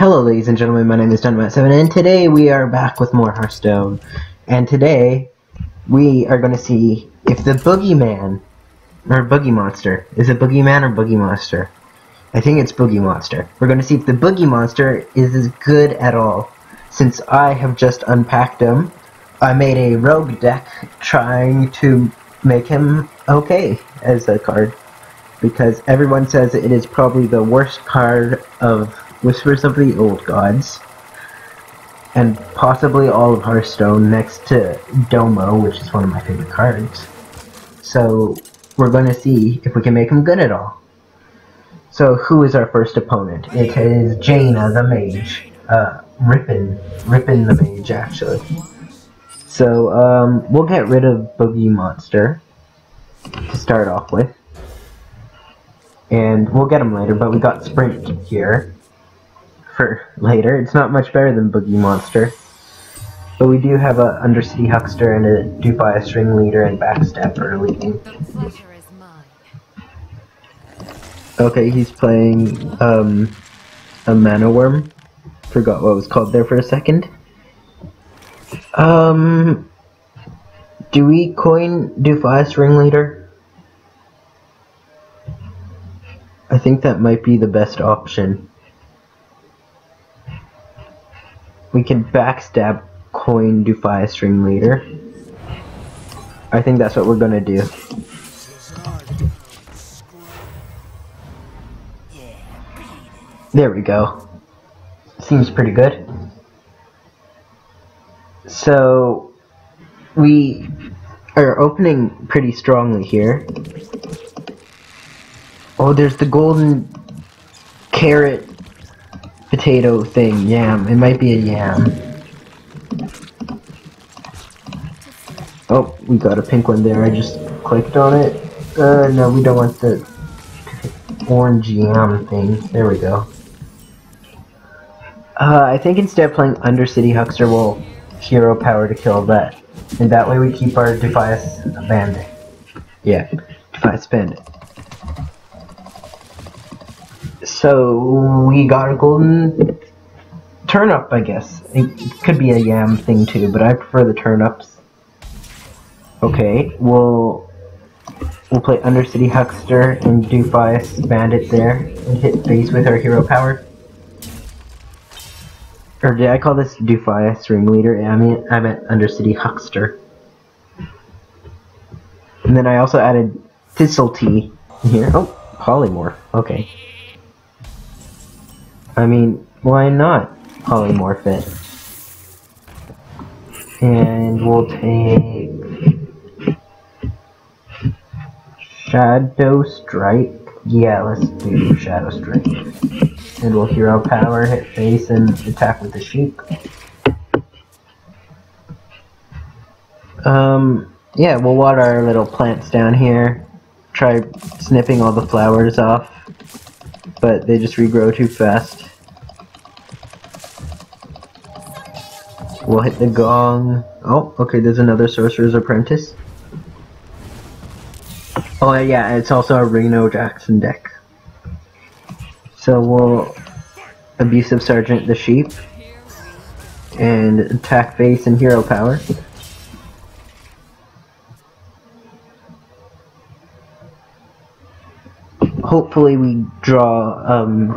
Hello ladies and gentlemen, my name is Dinomatt7 and today we are back with more Hearthstone. And today we are going to see if the Boogeyman, or Boogeymonster, is it Boogeyman or Boogeymonster? I think it's Boogeymonster. We're going to see if the Boogeymonster is as good at all. Since I have just unpacked him, I made a rogue deck trying to make him okay as a card. Because everyone says it is probably the worst card of Whispers of the Old Gods, and possibly all of Hearthstone next to Domo, which is one of my favorite cards. So we're going to see if we can make him good at all. So who is our first opponent? It is Jaina the Mage. Uh, Rippin. Rippin the Mage, actually. So, um, we'll get rid of Boogeymonster to start off with. And we'll get him later, but we got Sprint here for later. It's not much better than Boogeymonster. But we do have a Undercity Huckster and a Defias Ringleader and Backstabber leading. Okay, he's playing um, a Mana Wyrm. Forgot what it was called there for a second. Um, do we coin Defias Ringleader? I think that might be the best option. We can backstab coin Defias Ringleader. I think that's what we're gonna do. There we go. Seems pretty good. So, we are opening pretty strongly here. Oh, there's the golden carrot potato thing, yam. It might be a yam. Oh, we got a pink one there. I just clicked on it. Uh, no, we don't want the orange yam thing. There we go. Uh, I think instead of playing Undercity Huckster, we'll hero power to kill that. And that way we keep our Defias Bandit. Yeah, Defias Bandit. So, we got a golden turnip, I guess. It could be a yam thing too, but I prefer the turnips. Okay, we'll we'll play Undercity Huckster and Defias Bandit there and hit face with our hero power. Or did I call this Defias Ringleader? I mean, I meant Undercity Huckster. And then I also added Thistle Tea here. Oh, Polymorph. Okay. I mean, why not polymorph it? And we'll take Shadow Strike. Yeah, let's do Shadow Strike. And we'll hero power, hit face, and attack with the sheep. Um, yeah, we'll water our little plants down here. Try snipping all the flowers off. But they just regrow too fast. We'll hit the gong. Oh, okay, there's another Sorcerer's Apprentice. Oh yeah, it's also a Reno Jackson deck. So we'll Abusive Sergeant the Sheep and attack face and hero power. Hopefully we draw um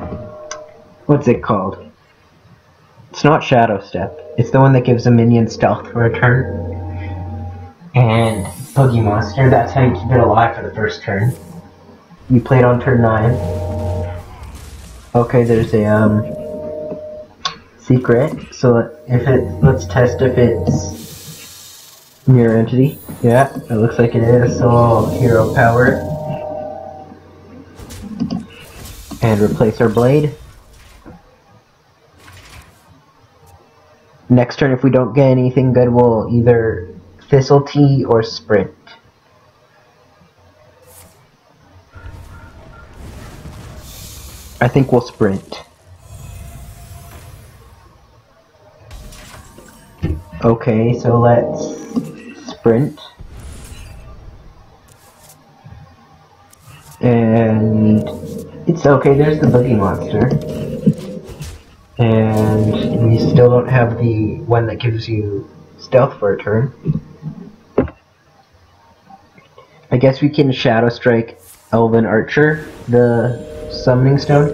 what's it called? It's not Shadow Step. It's the one that gives a minion stealth for a turn. And Boogeymonster, that's how you keep it alive for the first turn. You played on turn 9. Okay, there's a um secret. So if it let's test if it's mirror entity. Yeah, it looks like it is, so hero power. And replace our blade. Next turn, if we don't get anything good, we'll either Thistletea or Sprint. I think we'll Sprint. Okay, so let's Sprint. And it's okay, there's the Boogeymonster. And we still don't have the one that gives you stealth for a turn. I guess we can Shadow Strike Elven Archer, the summoning stone.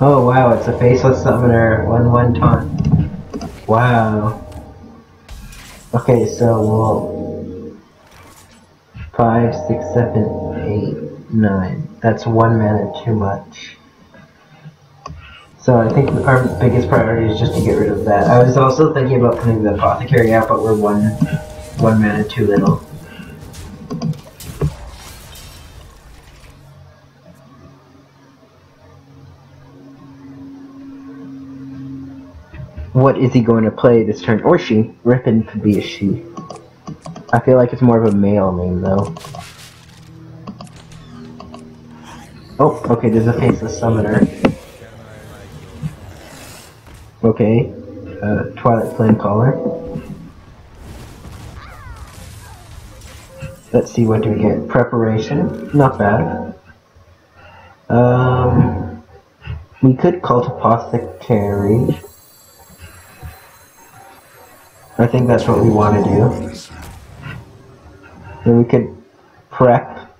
Oh wow, it's a faceless summoner, 1 1 taunt. Wow. Okay, so we'll. 5, 6, 7, 8, 9. That's one mana too much. So I think our biggest priority is just to get rid of that. I was also thinking about putting the apothecary out, but we're one one mana too little. What is he going to play this turn? Or she. Rippin could be a she. I feel like it's more of a male name though. Oh, okay, there's a faceless summoner. Okay, uh, Twilight Flame Caller. Let's see, what do we get? Preparation, not bad. Um, we could cult Apothecary. I think that's what we want to do. Then we could prep,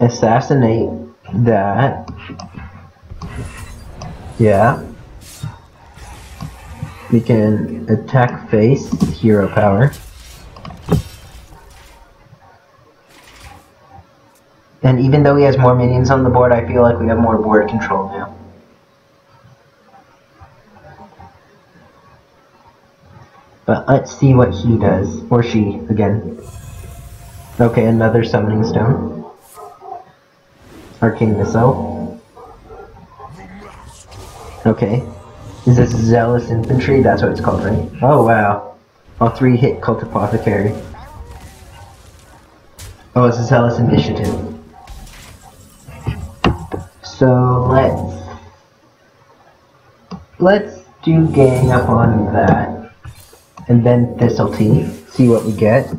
assassinate, that. Yeah. We can attack face, hero power. And even though he has more minions on the board, I feel like we have more board control now. But let's see what he does. Or she, again. Okay, another summoning stone. Arcane Missile. Okay. Is this Zealous Infantry? That's what it's called, right? Oh, wow. All three hit Cult Apothecary. Oh, it's a Zealous Initiative. So, let's... Let's do gang up on that. And then Thistleteeth. See what we get.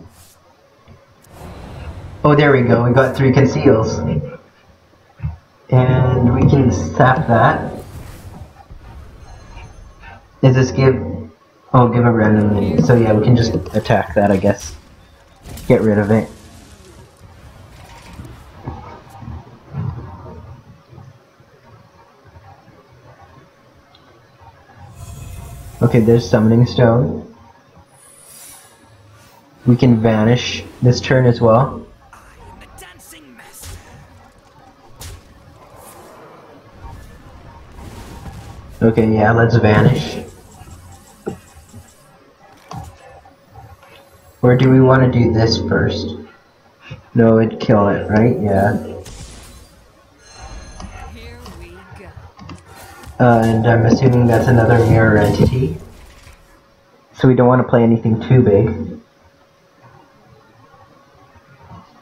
Oh, there we go. We got three conceals. And we can sap that. Is this give... Oh, give a random So yeah, we can just attack that, I guess. Get rid of it. Okay, there's Summoning Stone. We can vanish this turn as well. Okay, yeah, let's vanish. Or do we want to do this first? No, it'd kill it, right? Yeah. Uh, and I'm assuming that's another mirror entity. So we don't want to play anything too big.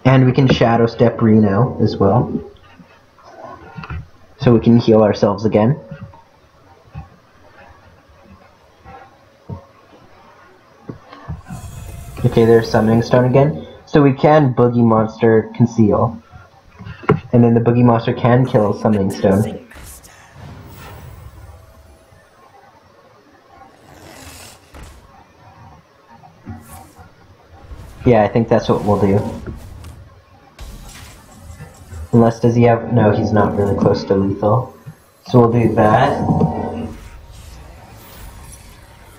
And we can Shadow Step Reno as well. So we can heal ourselves again. Okay, there's Summoning Stone again. So we can Boogeymonster Conceal. And then the Boogeymonster can kill Summoning Stone. Yeah, I think that's what we'll do. Unless, does he have... No, he's not really close to lethal. So we'll do that.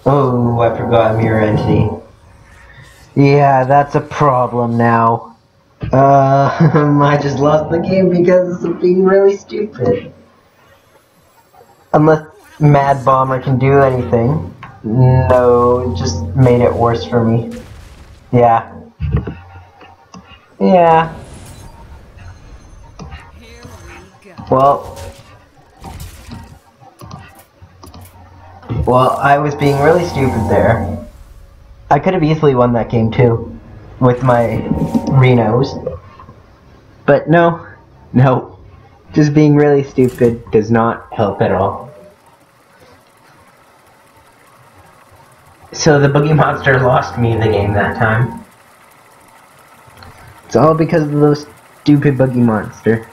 Oh, I forgot Mirror Entity. Yeah, that's a problem now. Uh, I just lost the game because of being really stupid. Unless Mad Bomber can do anything. No, it just made it worse for me. Yeah. Yeah. Well. Well, I was being really stupid there. I could have easily won that game too, with my Renos. But no, no. Just being really stupid does not help at all. So the Boogeymonster lost me the game that time. It's all because of those stupid Boogeymonster.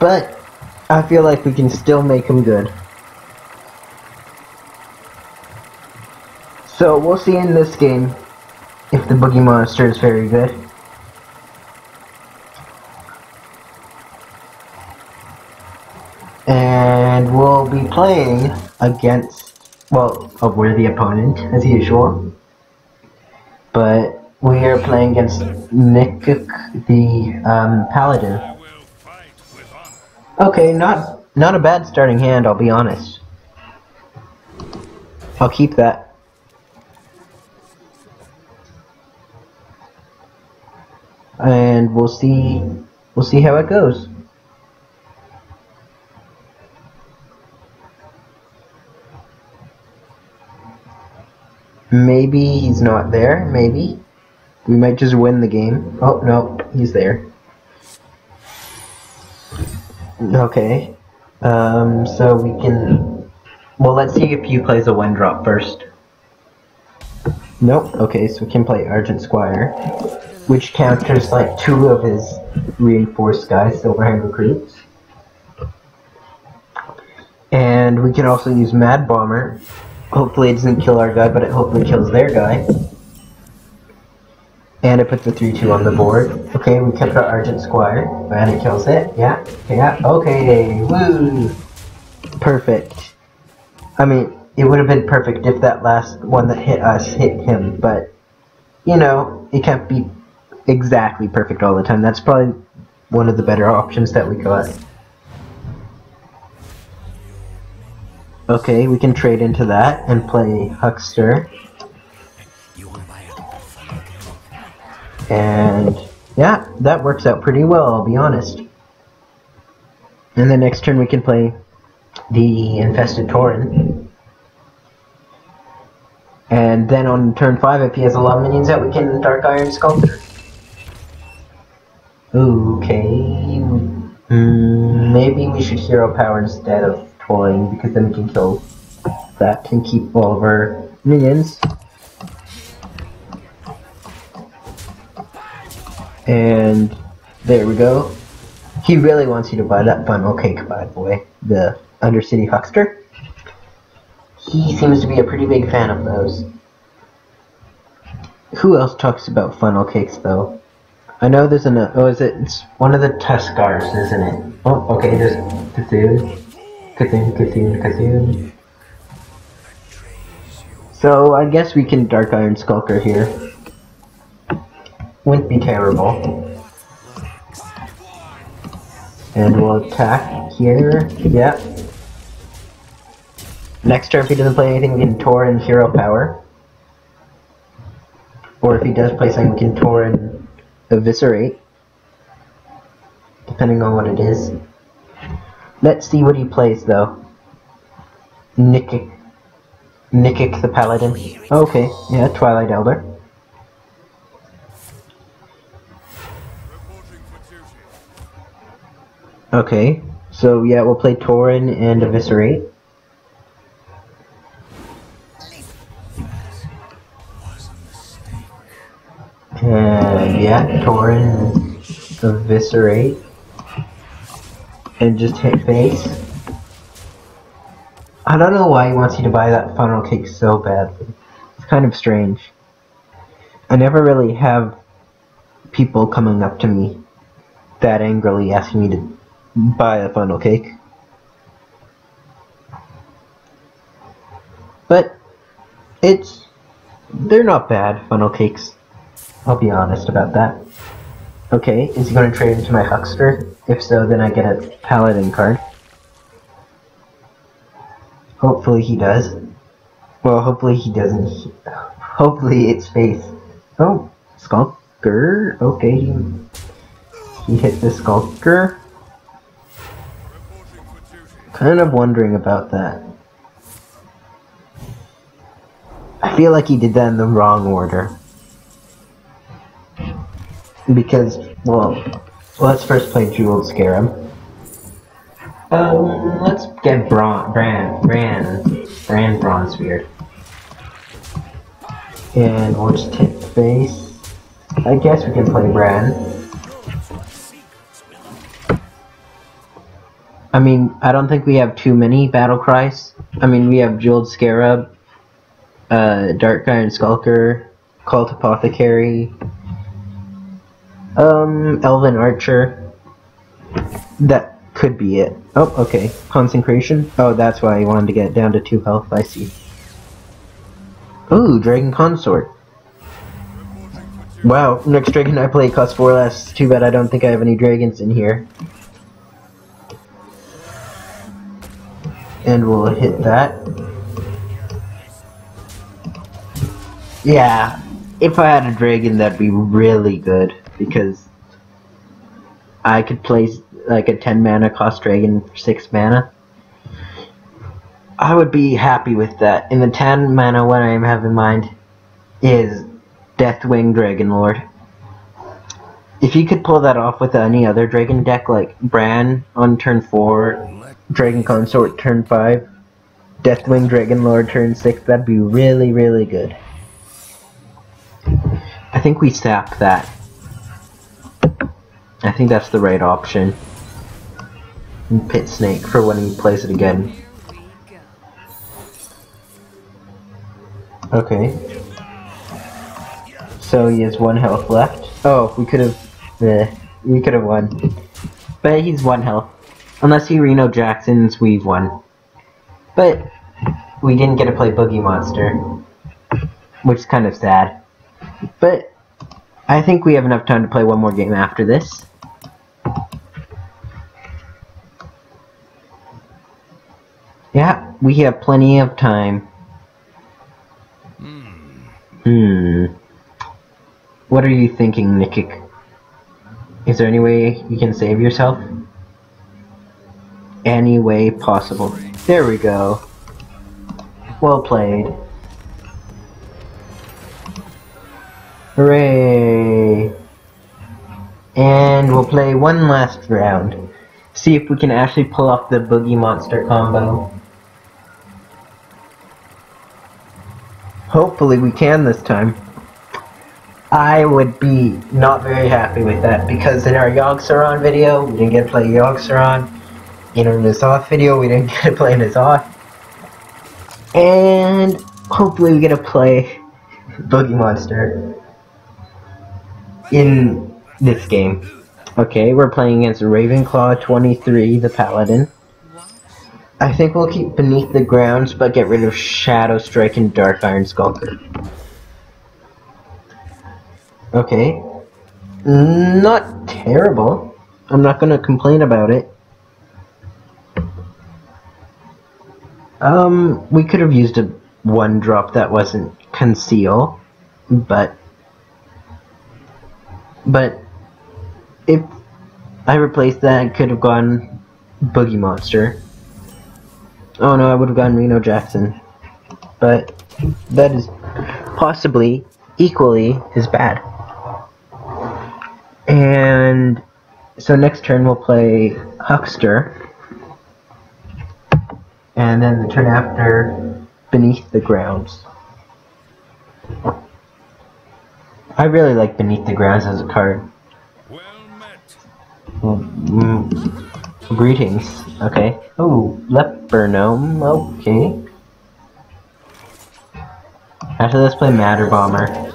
But I feel like we can still make him good. So we'll see in this game if the Boogeymonster is very good. And we'll be playing against, well, a worthy opponent, as usual. But we are playing against Nick, the um, Paladin. Okay, not not a bad starting hand, I'll be honest. I'll keep that. And we'll see we'll see how it goes. Maybe he's not there, maybe. We might just win the game. Oh, no, he's there. Okay. Um, so we can... Well, let's see if you plays a one drop first. Nope. Okay, so we can play Argent Squire, which counters like two of his reinforced guys, Silverhand recruits. And we can also use Mad Bomber. Hopefully it doesn't kill our guy, but it hopefully kills their guy. And it puts the 3-2 on the board. Okay, we kept our Argent Squire. And it kills it. Yeah. Yeah. Okay. Woo! Perfect. I mean, it would have been perfect if that last one that hit us hit him, but, you know, it can't be exactly perfect all the time. That's probably one of the better options that we got. Okay, we can trade into that and play Huckster. And yeah, that works out pretty well, I'll be honest. And the next turn we can play the Infested Tauren. And then on turn 5, if he has a lot of minions out, we can Dark Iron Skulker. Okay. Mm, maybe we should Hero Power instead of Toying, because then we can kill that and keep all of our minions. And there we go. He really wants you to buy that funnel cake, by the way. The Undercity Huckster. He seems to be a pretty big fan of those. Who else talks about funnel cakes, though? I know there's an... Oh, is it? It's one of the Tuskarrs, isn't it? Oh, okay, there's Cthulhu. Cthulhu, Cthulhu, Cthulhu. So, I guess we can Dark Iron Skulker here. Wouldn't be terrible. And we'll attack here. Yep. Next turn, if he doesn't play anything, we can Tauren Hero Power. Or if he does play something, we can Tauren Eviscerate. Depending on what it is. Let's see what he plays, though. Nikik. Nikik the Paladin. Okay, yeah, Twilight Elder. Okay, so yeah, we'll play Tauren and Eviscerate. And yeah, Tauren, Eviscerate. And just hit face. I don't know why he wants you to buy that funnel cake so badly. It's kind of strange. I never really have people coming up to me that angrily asking me to buy a funnel cake. But it's they're not bad funnel cakes. I'll be honest about that. Okay, is he going to trade into my huckster? If so, then I get a paladin card. Hopefully he does. Well, hopefully he doesn't. Hopefully it's face. Oh, Skulker. Okay, he, he hit the Skulker. Kind of wondering about that. I feel like he did that in the wrong order. Because, well, let's first play Jeweled Scarab. Um, let's get Bron Bran, Bran, Bran Bronzebeard. And we'll just hit face. I guess we can play Bran. I mean, I don't think we have too many battle cries. I mean, we have Jeweled Scarab, uh, Dark Iron Skulker, Cult Apothecary, um, Elven Archer. That could be it. Oh, okay. Consecration. Oh, that's why he wanted to get down to 2 health, I see. Ooh, Dragon Consort. Wow, next dragon I play costs 4 less. Too bad I don't think I have any dragons in here. And we'll hit that. Yeah, if I had a dragon that'd be really good, because I could place like a 10 mana cost dragon for 6 mana. I would be happy with that. In the 10 mana what I have in mind is Deathwing Dragonlord. If you could pull that off with any other dragon deck like Bran on turn 4, Dragon Consort turn 5, Deathwing Dragonlord turn 6, that'd be really, really good. I think we sap that. I think that's the right option. And Pit Snake for when he plays it again. Okay. So he has one health left. Oh, we could have, eh, we could have won. But he's one health. Unless he Reno Jackson's, we've won. But we didn't get to play Boogeymonster, which is kind of sad. But I think we have enough time to play one more game after this. We have plenty of time. Hmm. What are you thinking, Nikik? Is there any way you can save yourself? Any way possible. There we go. Well played. Hooray! And we'll play one last round. See if we can actually pull off the Boogeymonster combo. Hopefully we can this time. I would be not very happy with that because in our Yogg-Saron video, we didn't get to play Yogg-Saron. In our N'Zoth video, we didn't get to play N'Zoth. And hopefully we get to play Boogeymonster in this game. Okay, we're playing against Ravenclaw 23, the Paladin. I think we'll keep Beneath the Grounds, but get rid of Shadow Strike and Dark Iron Skulker. Okay. Not terrible. I'm not gonna complain about it. Um, we could have used a one drop that wasn't conceal, but but if I replaced that, I could have gone Boogeymonster. Oh no, I would have gotten Reno Jackson. But that is possibly equally as bad. And so next turn we'll play Huckster. And then the turn after, Beneath the Grounds. I really like Beneath the Grounds as a card. Well met. Mm, greetings. Okay. Oh, Leper Gnome. Okay. After this, play Mad Bomber.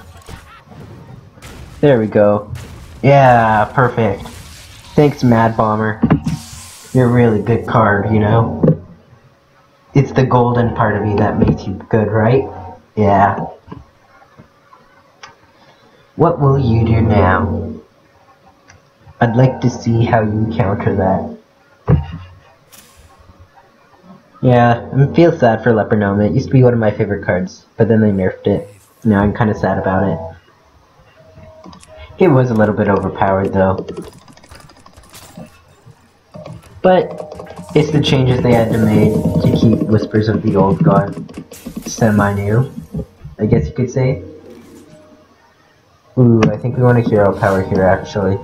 There we go. Yeah, perfect. Thanks, Mad Bomber. You're a really good card, you know? It's the golden part of you that makes you good, right? Yeah. What will you do now? I'd like to see how you counter that. Yeah, I feel sad for Leper Gnome. It used to be one of my favorite cards, but then they nerfed it. Now I'm kind of sad about it. It was a little bit overpowered though. But it's the changes they had to make to keep Whispers of the Old God semi-new, I guess you could say. Ooh, I think we want a hero power here actually.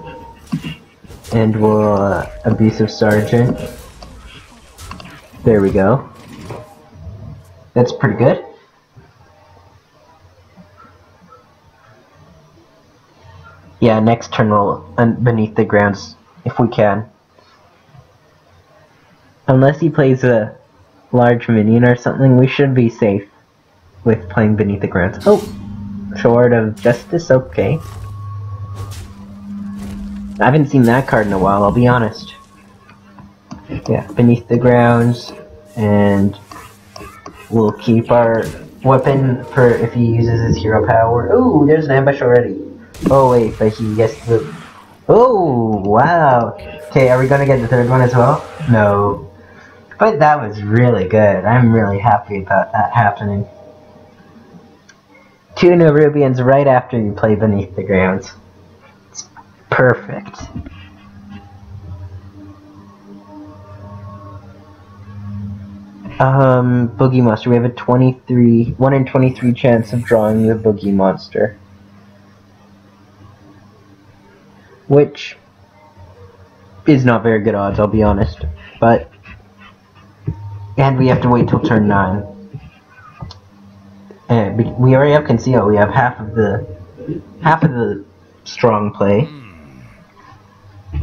And we'll uh, Abusive Sergeant. There we go. That's pretty good. Yeah, next turn we'll beneath the grounds if we can. Unless he plays a large minion or something, we should be safe with playing Beneath the Grounds. Oh! Sword of Justice, okay. I haven't seen that card in a while, I'll be honest. Yeah, Beneath the Grounds, and we'll keep our weapon for if he uses his hero power. Ooh, there's an ambush already. Oh wait, but he gets the... Oh, wow. Okay, are we gonna get the third one as well? No. But that was really good. I'm really happy about that happening. Two Nerubians right after you play Beneath the Grounds. Perfect. Um, Boogeymonster. We have a 23, 1 in 23 chance of drawing the Boogeymonster. Which is not very good odds, I'll be honest. But, and we have to wait till turn 9. And we already have Conceal, we have half of the, half of the strong play.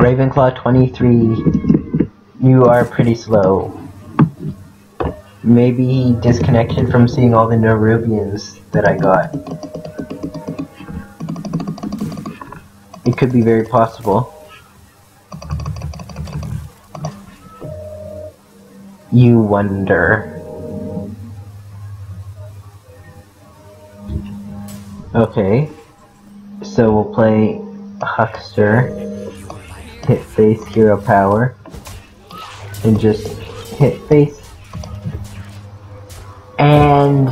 Ravenclaw 23, you are pretty slow. Maybe he disconnected from seeing all the Nerubians that I got. It could be very possible. You wonder. Okay. So we'll play Huckster, hit face hero power, and just hit face and,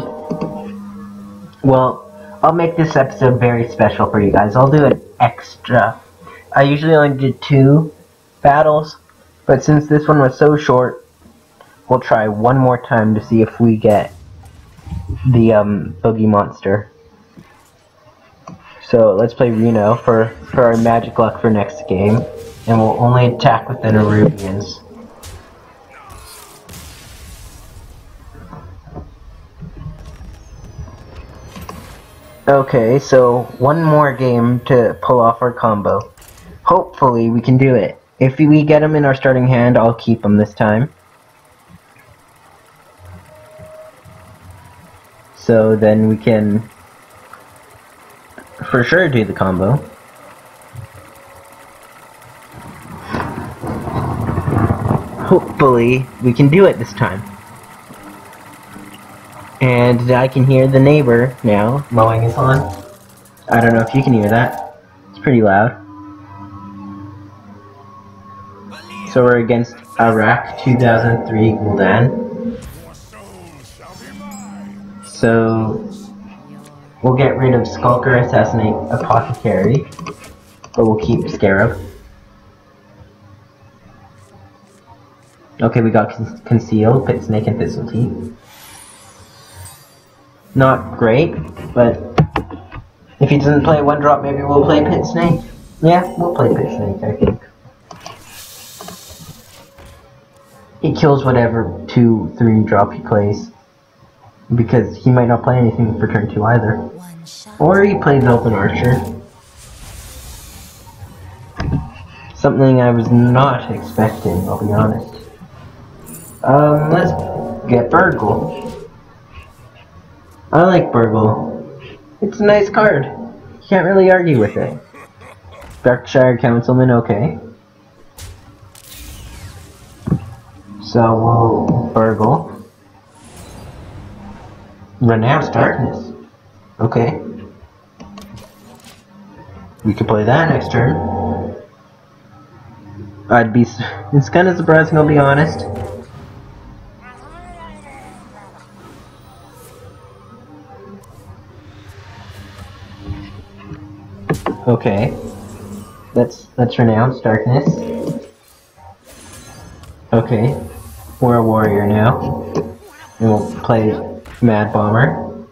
well, I'll make this episode very special for you guys. I'll do an extra. I usually only do two battles, but since this one was so short, we'll try one more time to see if we get the um, Boogeymonster. So let's play Reno for, for our magic luck for next game, and we'll only attack with the Nerubians. Okay, so one more game to pull off our combo. Hopefully we can do it. If we get him in our starting hand, I'll keep him this time. So then we can for sure do the combo. Hopefully we can do it this time. And I can hear the neighbor now mowing his lawn. I don't know if you can hear that. It's pretty loud. So we're against Iraq 2003 Gul'dan. So we'll get rid of Skulker, Assassinate, Apothecary, but we'll keep Scarab. Okay, we got con Conceal, Pit Snake, and Thistleteeth not great, but if he doesn't play one drop, maybe we'll play Pit Snake. Yeah, we'll play Pit Snake, I think. He kills whatever two, three drop he plays. Because he might not play anything for turn two either. Or he plays Open Archer. Something I was not expecting, I'll be honest. Um, let's get Burgle. I like Burgle. It's a nice card. Can't really argue with it. Darkshire Councilman, okay. So we'll Burgle. Renounce Darkness. Okay. We could play that next turn. I'd be... It's kind of surprising, I'll be honest. Okay. Let's let's renounce darkness. Okay. We're a warrior now. And we'll play Mad Bomber.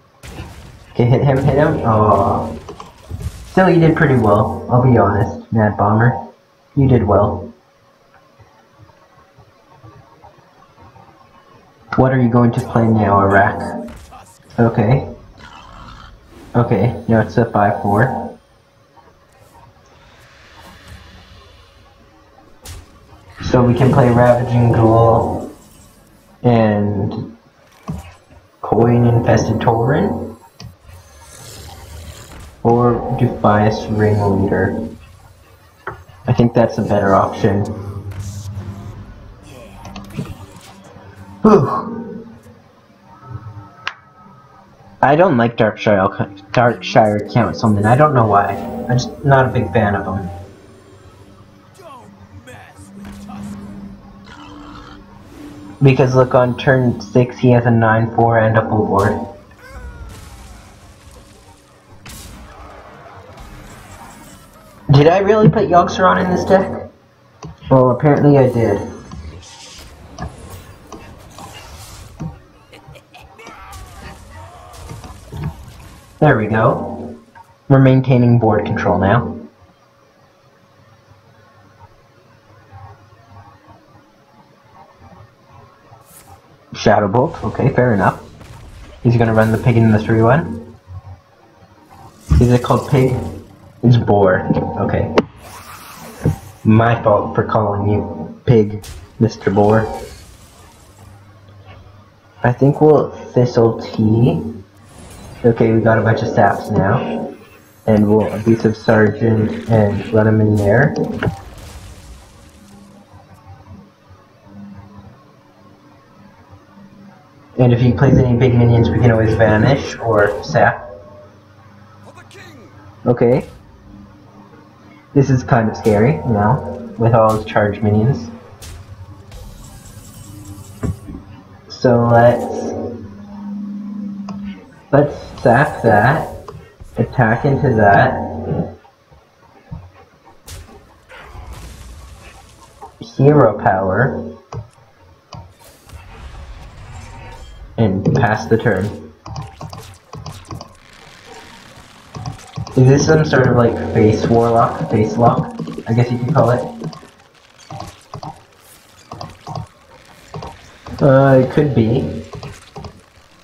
Okay, hit him, hit him. Oh. Still, you did pretty well. I'll be honest, Mad Bomber. You did well. What are you going to play now, Iraq? Okay. Okay, now it's a 5-4. So we can play Ravaging Ghoul and coin infested Tauren or Defias Ringleader. I think that's a better option. Whew. I don't like Darkshire, Darkshire Councilmen. I don't know why. I'm just not a big fan of them. Because look, on turn 6 he has a 9-4 and a full board. Did I really put Yogg-Saron in this deck? Well, apparently I did. There we go. We're maintaining board control now. Shadow Bolt, okay, fair enough. He's gonna run the pig in the 3-1. Is it called pig? It's boar. Okay. My fault for calling you pig, Mr. Boar. I think we'll Thistle Tea. Okay, we got a bunch of saps now. And we'll Abusive Sergeant and let him in there. And if he plays any big minions, we can always vanish or sap. Okay. This is kind of scary, know, with all his charge minions. So let's let's sap that, attack into that. Hero power. Pass the turn. Is this some sort of like face warlock, face lock? I guess you could call it. Uh, it could be.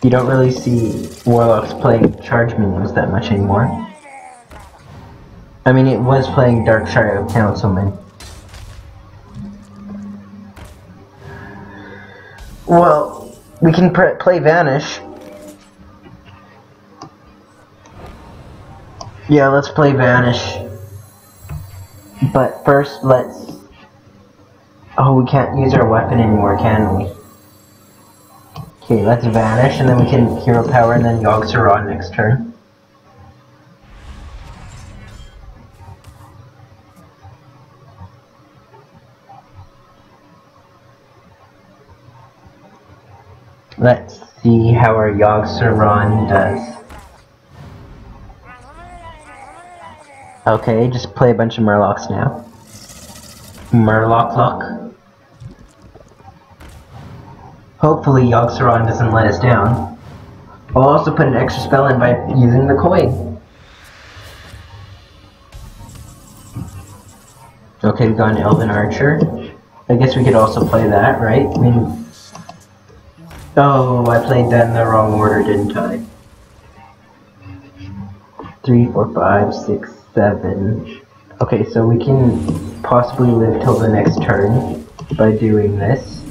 You don't really see warlocks playing charge minions that much anymore. I mean, it was playing Dark Shadow Councilmen. Well, we can play Vanish. Yeah, let's play Vanish. But first, let's... Oh, we can't use our weapon anymore, can we? Okay, let's Vanish, and then we can Hero Power, and then Yogg-Saron next turn. Let's see how our Yogg-Saron does. Okay, just play a bunch of Murlocs now. Murloc lock. Hopefully Yogg-Saron doesn't let us down. I'll also put an extra spell in by using the coin. Okay, we've got an Elven Archer. I guess we could also play that, right? I mean, Oh, I played that in the wrong order, didn't I? Three, four, five, six, seven. Okay, so we can possibly live till the next turn by doing this.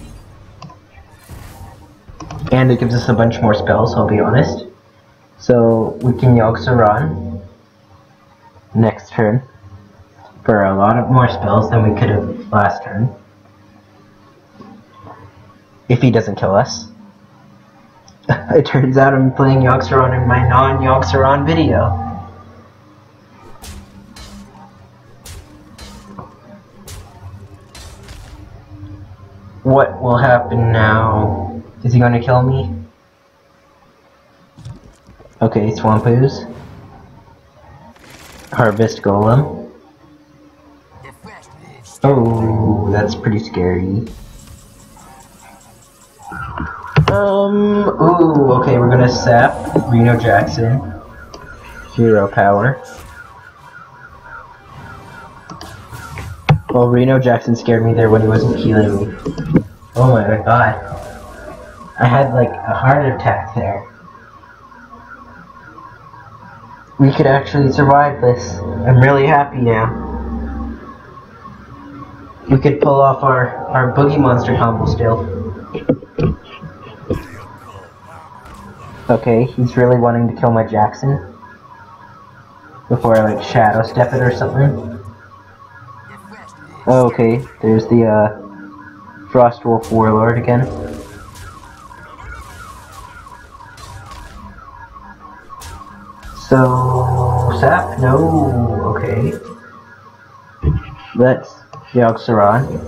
And it gives us a bunch more spells, I'll be honest. So we can Yogg-Saron next turn for a lot of more spells than we could have last turn. If he doesn't kill us. it turns out I'm playing Yogg-Saron in my non-Yogg-Saron video. What will happen now? Is he going to kill me? Okay, Swamp Ooze. Harvest Golem. Oh, that's pretty scary. Um, ooh, okay, we're gonna sap Reno Jackson. Hero power. Well, Reno Jackson scared me there when he wasn't healing me. Oh my god. I had like a heart attack there. We could actually survive this. I'm really happy now. We could pull off our, our Boogeymonster combo still. Okay, he's really wanting to kill my Jackson. Before I like shadow step it or something. Oh, okay, there's the uh, Frostwolf Warlord again. So, Sap? No, okay. Let's Yogg-Saron.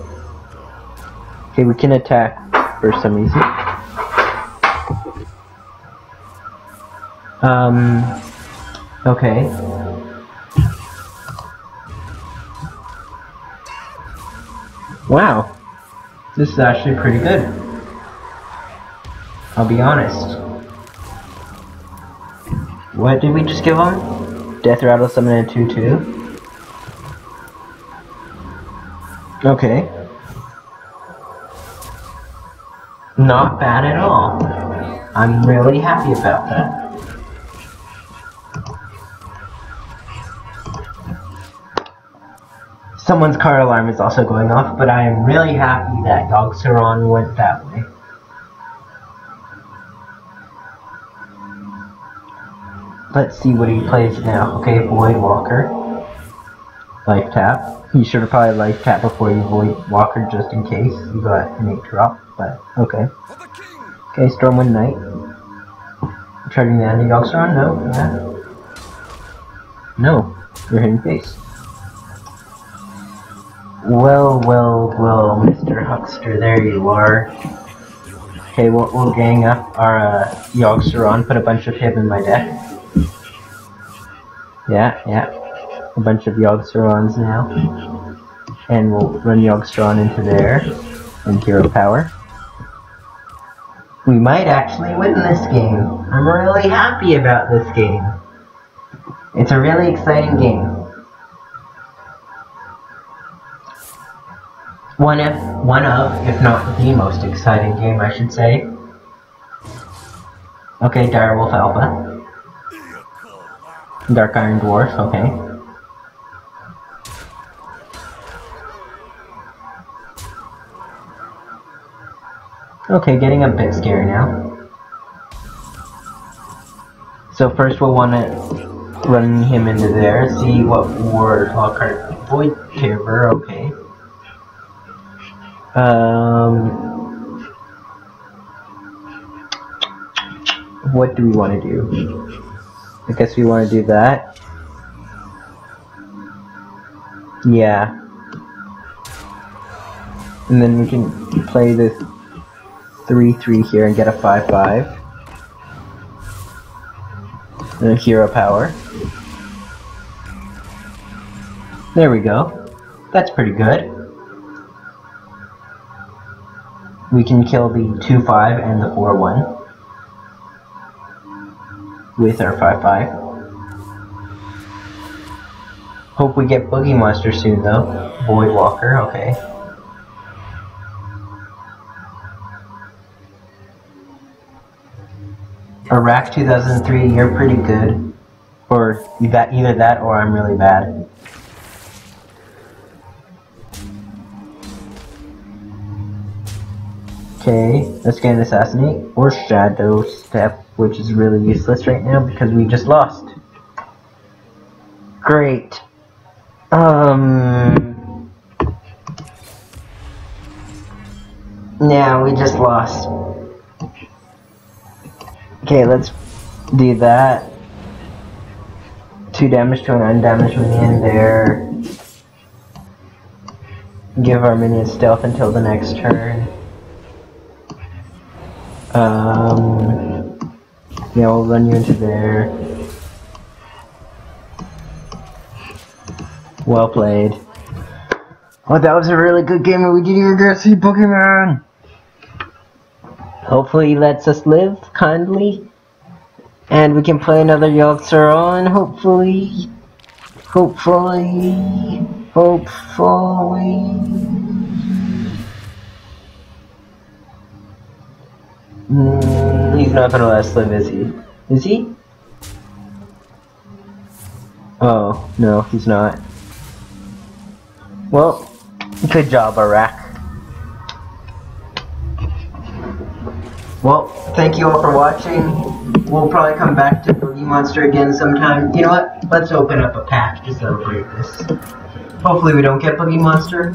Okay, we can attack for some reason. Um, okay. Wow. This is actually pretty good. I'll be honest. What did we just give him? Death Rattle Summon and 2-2. Okay. Not bad at all. I'm really happy about that. Someone's car alarm is also going off, but I am really happy that Yogg-Saron went that way. Let's see what he plays now. Okay, Void Walker. Life tap. You should have probably life tap before you Void Walker just in case you got an 8 drop, but okay. Okay, Stormwind Knight. Charging the anti Yogg-Saron? No, yeah. No, you're hitting face. Well, well, well, Mr. Huckster, there you are. Okay, we'll, we'll gang up our uh, Yogg-Saron, put a bunch of him in my deck. Yeah, yeah. A bunch of Yogg-Sarons now. And we'll run Yogg-Saron into there. And Hero Power. We might actually win this game. I'm really happy about this game. It's a really exciting game. One of, one of, if not the most exciting game, I should say. Okay, Direwolf Alpha. Dark Iron Dwarf, okay. Okay, getting a bit scary now. So first we'll want to run him into there, see what ward Void Terror, okay. Um what do we want to do? I guess we want to do that. Yeah. And then we can play this 3-3 here and get a 5-5. And a hero power. There we go. That's pretty good. We can kill the 2-5 and the 4-1 with our 5-5. Hope we get Boogeymonster soon though. Void Walker, okay. Iraq 2003, you're pretty good. Or got either that or I'm really bad. Okay, let's get an assassinate or shadow step, which is really useless right now because we just lost. Great. Um. Yeah, we just lost. Okay, let's do that. Two damage to an undamaged minion there. Give our minion stealth until the next turn. Um, yeah, we'll run you into there. Well played. Oh, that was a really good game and we didn't even get to see Pokemon! Hopefully he lets us live, kindly. And we can play another Yogg-Saron, hopefully. Hopefully. Hopefully. Mm, he's not gonna last live, is he? Is he? Oh, no, he's not. Well, good job, Iraq. Well, thank you all for watching. We'll probably come back to Boogeymonster again sometime. You know what? Let's open up a pack to celebrate this. Hopefully we don't get Boogeymonster.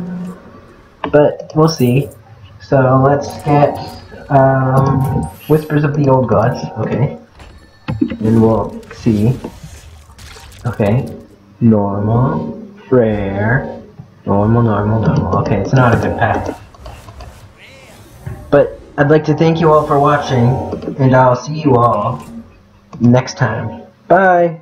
But we'll see. So let's get um, Whispers of the Old Gods. Okay. And we'll see. Okay. Normal. Rare. Normal, normal, normal. Okay, it's not a good pack. But I'd like to thank you all for watching, and I'll see you all next time. Bye!